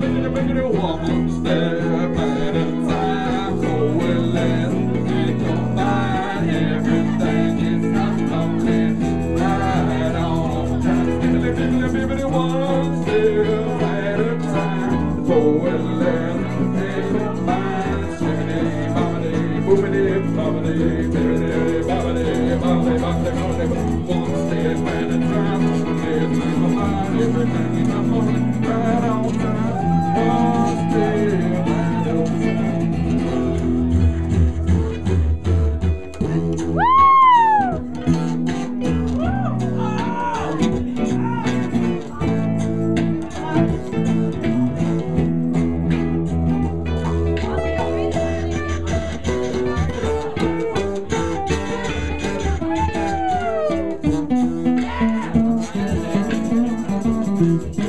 biggity, biggity, walking step at a time. Everything is not right on time. one step at a time. let Thank you.